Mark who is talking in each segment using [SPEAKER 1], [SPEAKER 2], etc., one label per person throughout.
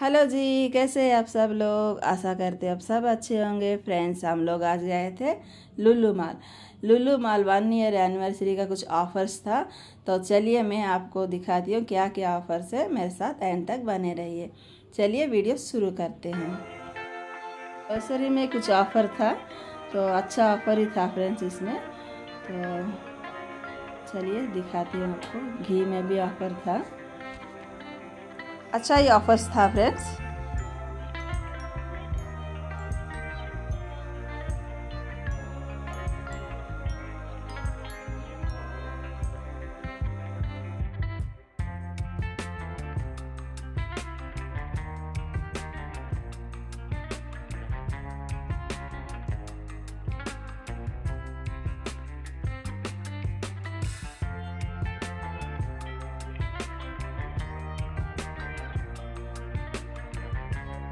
[SPEAKER 1] Hello जी, कैसे हैं आप सब लोग? आशा करते हैं आप सब अच्छे होंगे। फ्रेंड्स हम लोग आज गए थे Lulu mall Lulu mall one year anniversary का कुछ ऑफर्स था। तो चलिए मैं आपको दिखाती हूँ क्या क्या ऑफर्स है। मेरे साथ एंड तक बने रहिए। चलिए वीडियो शुरू करते हैं। एनिवर्सरी में कुछ ऑफ़र था। तो अच्छा ऑफ़र ही था फ्रेंड्स इसमें। तो चलिए दिखाती हूँ आपको। घी में भी ऑफ़र था। अच्छा ही ऑफर्स था फ्रेंड्स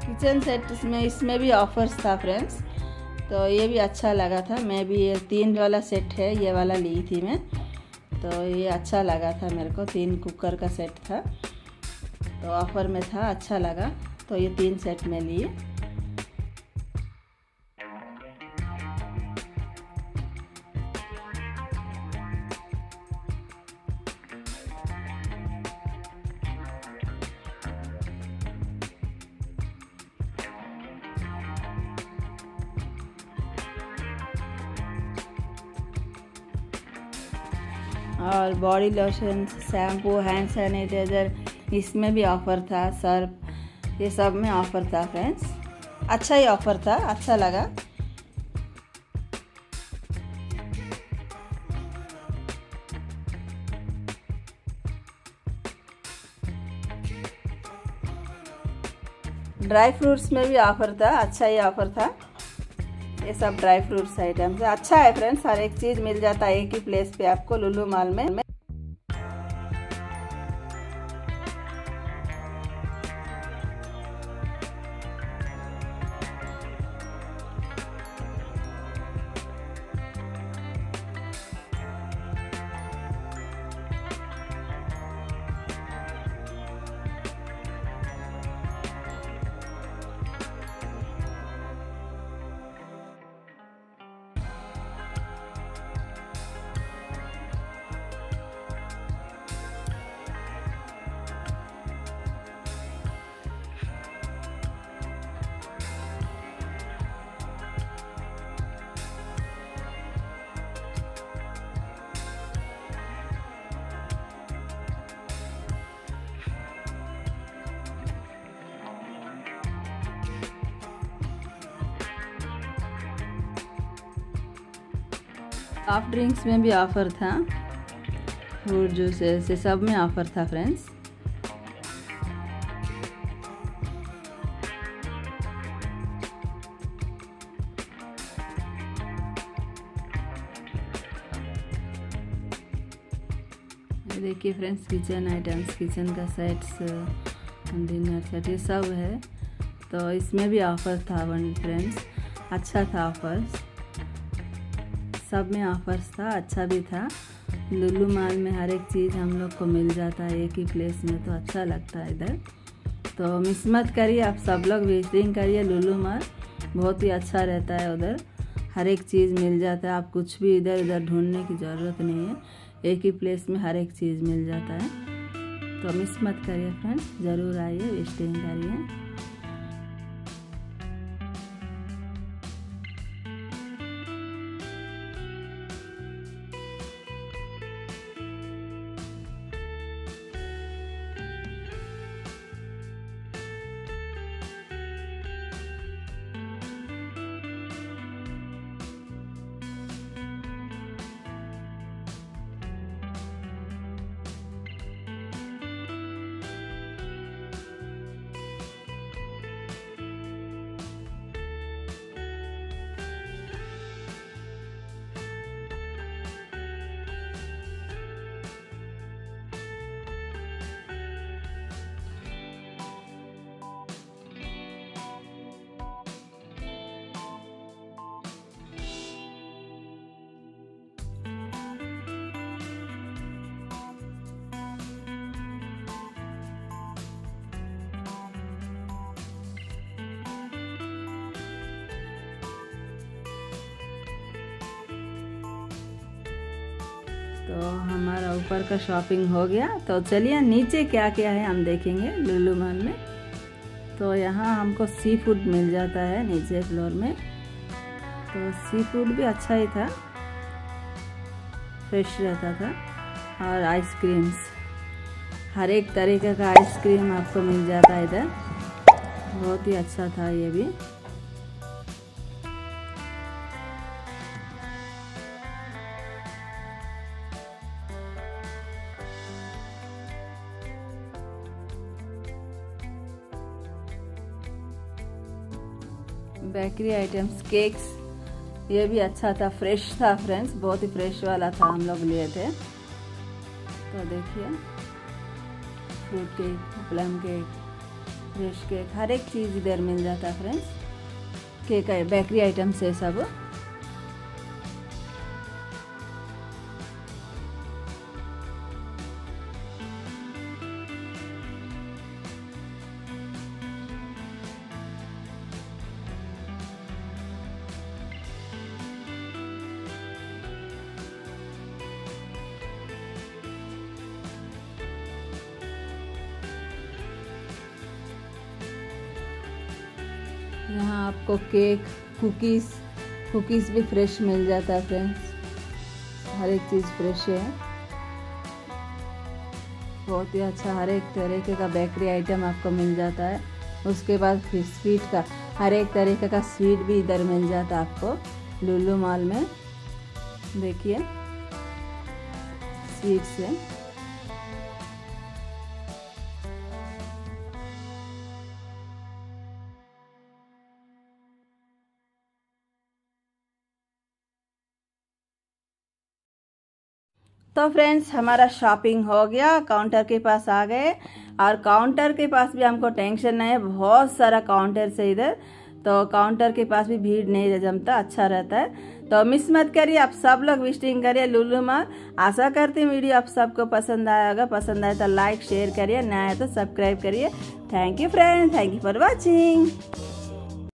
[SPEAKER 1] किचन सेट इसमें इसमें भी ऑफर्स था फ्रेंड्स तो ये भी अच्छा लगा था। मैं भी ये तीन वाला सेट है, ये वाला ली थी मैं। तो ये अच्छा लगा था मेरे को, तीन कुकर का सेट था। तो ऑफ़र में था अच्छा लगा। तो ये तीन सेट मैं लिए। और body lotion shampoo hand sanitizer इसमें भी ऑफ़र था सर्फ ये सब में ऑफ़र था फ्रेंड्स अच्छा ही ऑफ़र था अच्छा लगा. ड्राई फ्रूट्स में भी ऑफ़र था अच्छा ही ऑफ़र था. ये सब ड्राई फ्रूट्स आइटम्स अच्छा है फ्रेंड्स, हर एक चीज़ मिल जाता है एक ही प्लेस पे आपको लुलू माल में। सॉफ्ट ड्रिंक्स में भी ऑफ़र था? फ्रूट जूस ऐसे सब में ऑफ़र था फ्रेंड्स देखिए फ्रेंड्स किचन आइटम्स किचन का सेट्स डिनर सेट ये सब है। तो इसमें भी ऑफ़र था वन फ्रेंड्स अच्छा था ऑफ़र्स सब में ऑफर्स था अच्छा भी था। लुल्लू माल में हर एक चीज़ हम लोग को मिल जाता है एक ही प्लेस में तो अच्छा लगता है इधर। तो मिस मत करिए, आप सब लोग विजिटिंग करिए लुल्लू माल। बहुत ही अच्छा रहता है उधर। हर एक चीज़ मिल जाता है। आप कुछ भी इधर उधर ढूँढने की ज़रूरत नहीं है। एक ही प्लेस में हर एक चीज़ मिल जाता है। तो मिस मत करिए फ्रेंड्स ज़रूर आइए विजिटिंग करिए। तो हमारा ऊपर का शॉपिंग हो गया। तो चलिए, नीचे क्या क्या है हम देखेंगे लुलू मॉल में। तो यहाँ हमको सी फ़ूड मिल जाता है नीचे फ्लोर में। तो सी फ़ूड भी अच्छा ही था। फ्रेश रहता था। और आइसक्रीम्स हर एक तरीके का आइसक्रीम आपको मिल जाता है इधर। बहुत ही अच्छा था ये भी। बेकरी आइटम्स, केक्स, ये भी अच्छा था, फ्रेश था फ्रेंड्स, बहुत ही फ्रेश वाला था हम लोग लिए थे। तो देखिए fruit cake plum cake fresh cake हर एक चीज़ इधर मिल जाता है फ्रेंड्स। केक, बेकरी आइटम्स है सब। यहाँ आपको केक कुकीज़ कुकीज़ भी फ्रेश मिल जाता है फ्रेंड्स हर एक चीज़ फ्रेश है. बहुत ही अच्छा हर एक तरीके का बेकरी आइटम आपको मिल जाता है. उसके बाद फिर स्वीट का, हर एक तरीके का स्वीट भी इधर मिल जाता है आपको. लुलू मॉल में. देखिए. स्वीट्स है. तो फ्रेंड्स हमारा शॉपिंग हो गया काउंटर के पास आ गए। और काउंटर के पास भी हमको टेंशन नहीं है, बहुत सारा काउंटर से इधर। तो काउंटर के पास भी भीड़ नहीं जमता अच्छा रहता है। तो मिस मत करिए, आप सब लोग विजिटिंग करिए, लुलू मार आशा करती हूँ वीडियो आप सबको पसंद आया होगा। पसंद आए तो लाइक शेयर करिए, नया है तो सब्सक्राइब करिए। Thank you friend thank you for watching